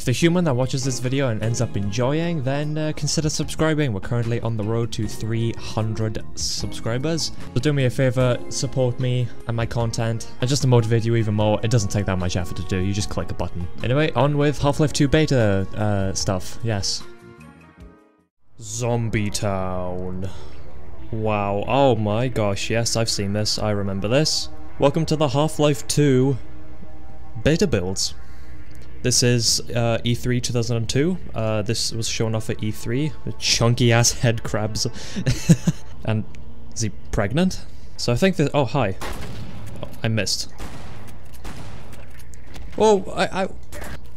If the human that watches this video and ends up enjoying, then uh, consider subscribing. We're currently on the road to 300 subscribers. So do me a favor, support me and my content. And just to motivate you even more, it doesn't take that much effort to do. You just click a button. Anyway, on with Half-Life 2 beta uh, stuff. Yes. Zombie Town. Wow. Oh my gosh. Yes, I've seen this. I remember this. Welcome to the Half-Life 2 beta builds. This is uh, E3 2002. Uh, this was shown off at E3 with chunky ass head crabs. and is he pregnant? So I think that. Oh, hi. Oh, I missed. Oh, I, I.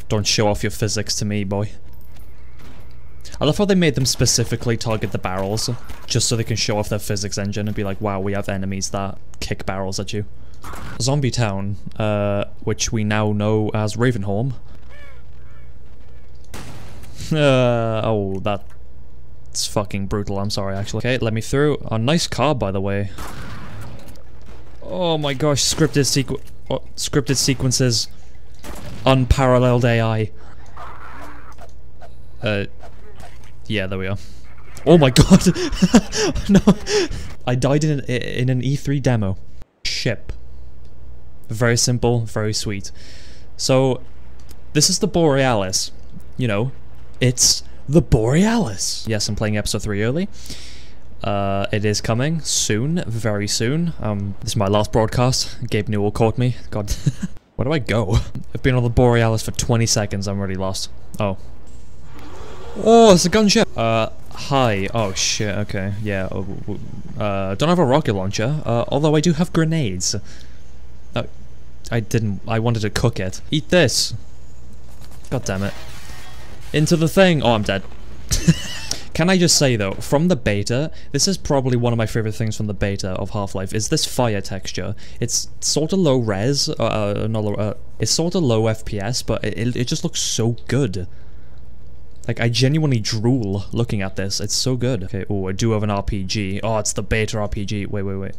Don't show off your physics to me, boy. I love how they made them specifically target the barrels, just so they can show off their physics engine and be like, wow, we have enemies that kick barrels at you. Zombie Town, uh, which we now know as Ravenholm. Uh, oh, that's fucking brutal, I'm sorry, actually. Okay, let me through. A nice car, by the way. Oh my gosh, scripted sequ- oh, scripted sequences. Unparalleled AI. Uh, yeah, there we are. Oh my god! no! I died in an, in an E3 demo. Ship. Very simple, very sweet. So, this is the Borealis. You know, it's the Borealis. Yes, I'm playing episode 3 early. Uh, it is coming soon, very soon. Um, this is my last broadcast. Gabe Newell caught me. God. Where do I go? I've been on the Borealis for 20 seconds. I'm already lost. Oh. Oh, it's a gunship. Uh, hi. Oh, shit. Okay. Yeah. Oh, uh, don't have a rocket launcher. Uh, although I do have grenades. Uh, I didn't. I wanted to cook it. Eat this. God damn it. Into the thing. Oh, I'm dead. Can I just say though, from the beta, this is probably one of my favorite things from the beta of Half-Life, is this fire texture. It's sort of low res, uh, uh, not low, uh, it's sort of low FPS, but it, it just looks so good. Like, I genuinely drool looking at this. It's so good. Okay, oh, I do have an RPG. Oh, it's the beta RPG. Wait, wait, wait.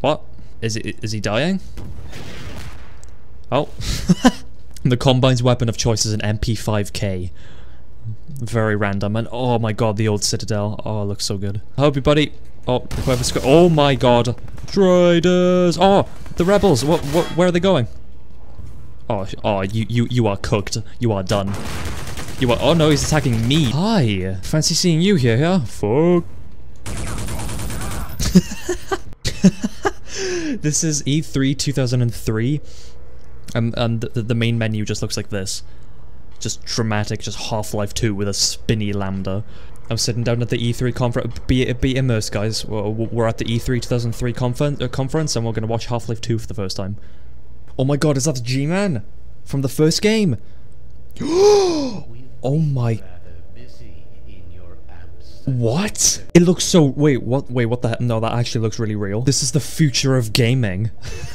What? Is, it, is he dying? Oh. the Combine's weapon of choice is an MP5K. Very random. And oh my god, the old Citadel. Oh, it looks so good. Hello, everybody. Oh, whoever's go- Oh my god. Traders! Oh, the rebels. What, what, where are they going? Oh, oh, you, you, you are cooked. You are done. You are- Oh no, he's attacking me. Hi. Fancy seeing you here, yeah? Fuck. this is E3 2003. Um, and the, the main menu just looks like this. Just dramatic, just Half-Life 2 with a spinny lambda. I'm sitting down at the E3 conference. Be, be immersed, guys. We're at the E3 2003 confer uh, conference and we're going to watch Half-Life 2 for the first time. Oh my god, is that the G-Man? From the first game? oh my... What? It looks so... Wait, what? Wait, what the? No, that actually looks really real. This is the future of gaming.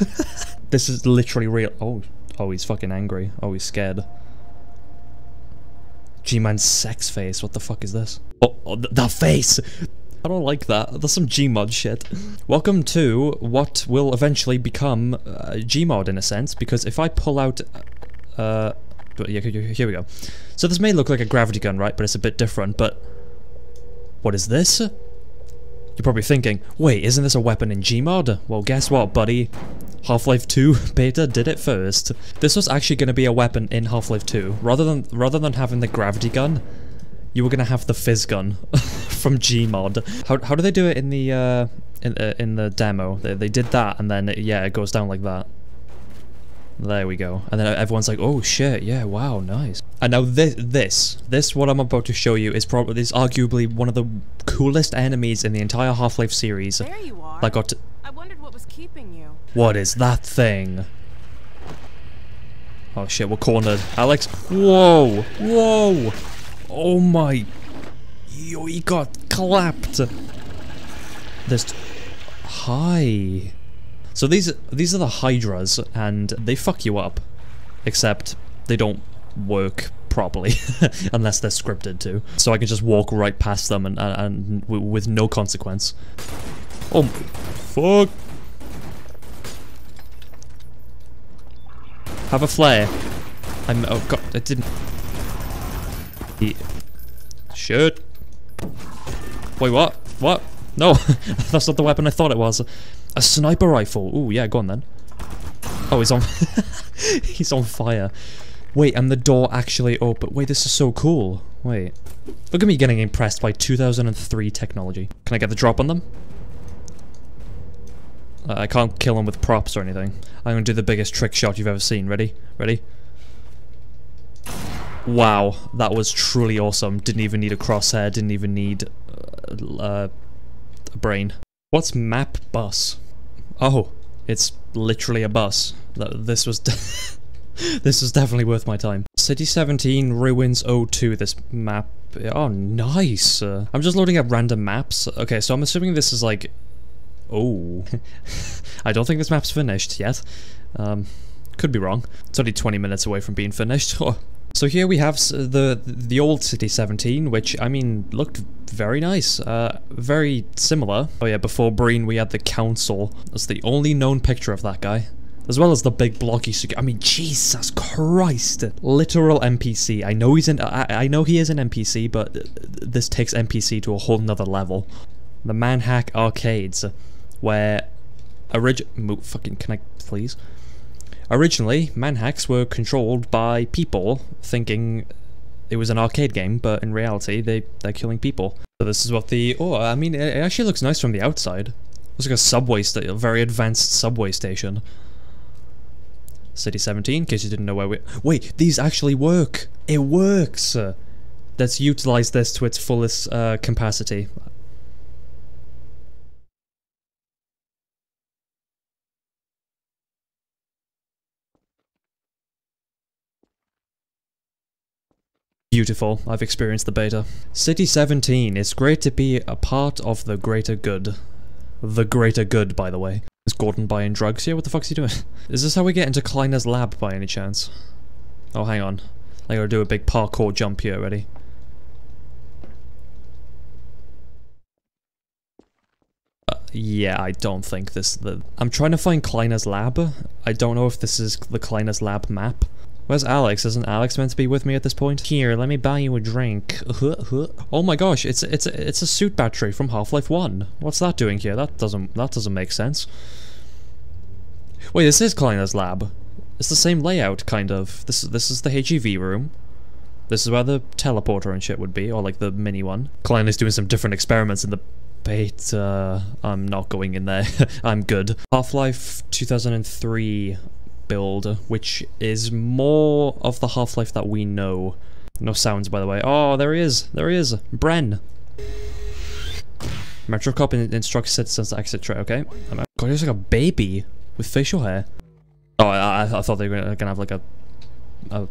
this is literally real. Oh, oh, he's fucking angry. Oh, he's scared. G-Man's sex face. What the fuck is this? Oh, oh th that face! I don't like that. That's some Gmod shit. Welcome to what will eventually become uh, Gmod in a sense, because if I pull out... Uh, but yeah, here we go. So this may look like a gravity gun, right? But it's a bit different, but... What is this? You're probably thinking, wait, isn't this a weapon in Gmod? Well, guess what, buddy? Half-Life 2 beta did it first. This was actually going to be a weapon in Half-Life 2. Rather than rather than having the gravity gun, you were going to have the phys gun from Gmod. How, how do they do it in the uh, in, uh, in the demo? They, they did that, and then, it, yeah, it goes down like that. There we go. And then everyone's like, oh shit, yeah, wow, nice. And now this, this, this, what I'm about to show you is probably, is arguably one of the coolest enemies in the entire Half-Life series. There you are. That got I wondered what was keeping you. What is that thing? Oh shit, we're cornered. Alyx, whoa, whoa. Oh my, yo, he got clapped. This, hi. So these these are the Hydras, and they fuck you up. Except they don't work properly, unless they're scripted to. So I can just walk right past them and, and, and with no consequence. Oh, fuck. Have a flare. I'm. Oh god, it didn't. He, shoot. Wait, what? What? No, that's not the weapon I thought it was. A sniper rifle. Ooh, yeah, go on then. Oh, he's on. he's on fire. Wait, and the door actually open. Wait, this is so cool. Wait. Look at me getting impressed by 2003 technology. Can I get the drop on them? Uh, I can't kill them with props or anything. I'm gonna do the biggest trick shot you've ever seen. Ready? Ready? Wow, that was truly awesome. Didn't even need a crosshair, didn't even need uh, uh, a brain. What's map bus? Oh, it's literally a bus. This was this was definitely worth my time. City 17 Ruins 02 this map. Oh, nice. Uh, I'm just loading up random maps. Okay, so I'm assuming this is like Oh. I don't think this map's finished yet. Um, could be wrong. It's only 20 minutes away from being finished. so here we have the the old City 17, which, I mean, looked very nice. Uh, very similar. Oh yeah, before Breen we had the Council. That's the only known picture of that guy. As well as the big blocky I mean, Jesus Christ. Literal NPC. I know he's an- I, I know he is an NPC, but th- th- this takes NPC to a whole nother level. The Manhack Arcades where orig- fucking connect please. Originally, manhacks were controlled by people thinking it was an arcade game, but in reality, they they're killing people. So this is what the oh, I mean, it, actually looks nice from the outside. Looks like a subway station, a very advanced subway station. City 17, in case you didn't know where we. Wait, these actually work. It works. Let's utilize this to its fullest uh, capacity. Beautiful. I've experienced the beta. City 17. It's great to be a part of the greater good. The greater good, by the way. Is Gordon buying drugs here? What the fuck's he doing? Is this how we get into Kleiner's lab by any chance? Oh, hang on. I gotta do a big parkour jump here, ready? Uh, yeah, I don't think this... The, I'm trying to find Kleiner's lab. I don't know if this is the Kleiner's lab map. Where's Alyx? Isn't Alyx meant to be with me at this point? Here, let me buy you a drink. oh my gosh, it's it's it's a suit battery from Half-Life 1. What's that doing here? That doesn't that doesn't make sense. Wait, this is Kleiner's lab. It's the same layout, kind of. This is this is the HEV room. This is where the teleporter and shit would be, or like the mini one. Kleiner's doing some different experiments in the beta. I'm not going in there. I'm good. Half-Life 2003 build, which is more of the Half-Life that we know. No sounds, by the way. Oh, there he is. There he is. Breen. Metro Cop in instructs citizens to exit tray, okay? God, he's like a baby with facial hair. Oh, I, I, thought they were gonna, gonna have like a, a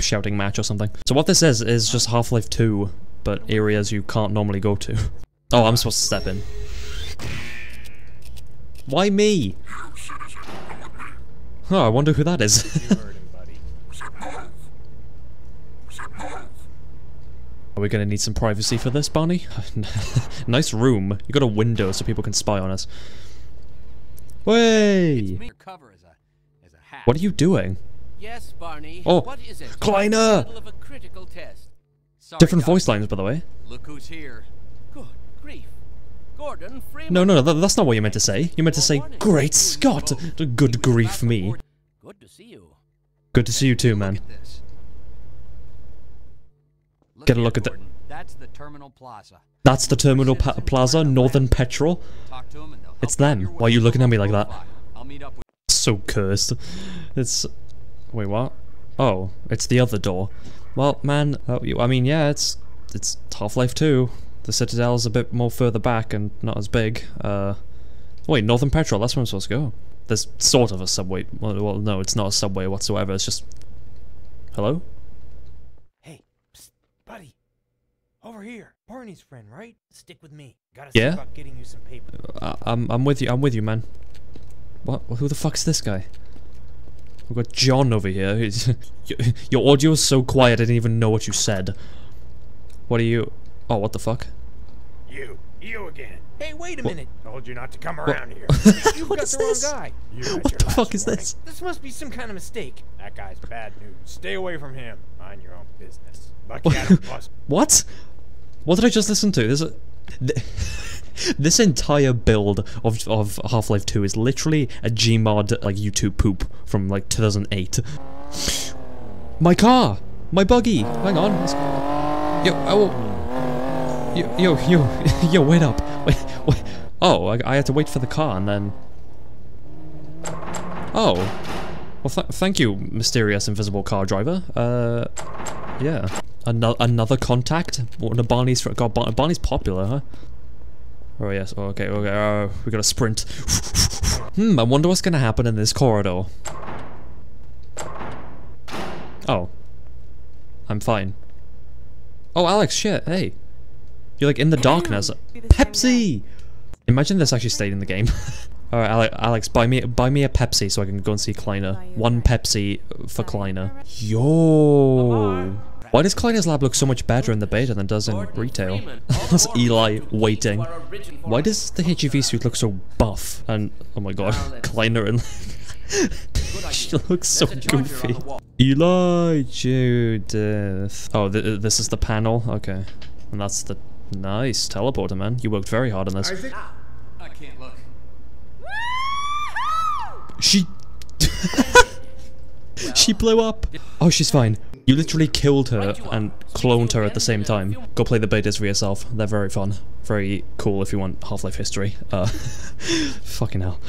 shouting match or something. So what this is, is just Half-Life 2, but areas you can't normally go to. Oh, I'm supposed to step in. Why me? Oh, I wonder who that is. Are we gonna need some privacy for this, Barney? nice room. You got a window so people can spy on us. Way! Your cover as a as a hat. What are you doing? Yes, Barney. Oh, what is it? Kleiner! In the middle of a critical test. Sorry, Different voice lines, by the way. Look who's here. Good grief. Gordon Freeman. No, no, no, that- that's not what you meant to say. You meant to say, Great Scott! Good grief me. Good to see you. Good to see you too, man. at this. Look Get a look at the- Gordon. That's the Terminal Plaza. That's the Terminal Plaza, Northern Petrol. Talk to 'em and they'll It's help you on them. Why are you looking at me like that? Profile. I'll meet up with So cursed. It's... Wait, what? Oh, it's the other door. Well, man, oh, you- I mean, yeah, it's it's Half-Life 2. The Citadel's a bit more further back and not as big. Uh, wait, Northern Petrol, that's where I'm supposed to go. There's sort of a subway. Well, well, no, it's not a subway whatsoever. It's just... Hello? Hey, psst, buddy. Over here. Barney's friend, right? Stick with me. Gotta Yeah? about getting you some paper. I, I'm I'm with you. I'm with you, man. What? Who the fuck's this guy? We've got John over here. Your audio is so quiet. I didn't even know what you said. What are you? Oh, what the fuck? You. You again. Hey, wait a What- minute. Told you not to come around here. You've What got is the wrong this? guy. You What the fuck is warning. this? This must be some kind of mistake. That guy's bad news. Stay away from him. Mind your own business. Lucky I don't bust. What? What did I just listen to? This, th- this entire build of, of Half-Life 2 is literally a Gmod like YouTube poop from like 2008. My car! My buggy! Hang on. let's- Yo, oh. Yo, yo, yo, yo, wait up. Wait, wait. Oh, I, I had to wait for the car and then... Oh. Well, th thank you, mysterious invisible car driver. Uh, yeah. Another another contact. One of Barney's. God, Bar- Barney's popular, huh? Oh yes. Oh, okay. Okay. Uh, we gotta sprint. hmm. I wonder what's gonna happen in this corridor. Oh. I'm fine. Oh, Alyx. Shit. Hey. You're like in the darkness. Pepsi. Imagine this actually stayed in the game. All right, Ale- Alyx, buy me buy me a Pepsi so I can go and see Kleiner. One. Pepsi for Kleiner. Yo. Why does Kleiner's lab look so much better in the beta than it does in retail? That's. Eli waiting. Why does the HEV suit look so buff? And oh my god, Kleiner and she looks so goofy. Eli Judith. Oh, th this is the panel. Okay, and that's the nice teleporter, man. You worked very hard on this. Ah, I can't look. She. she blew up. Oh, she's fine. You literally killed her and cloned her at the same time. Go play the betas for yourself. They're very fun. Very cool if you want Half-Life history. Uh, fucking hell.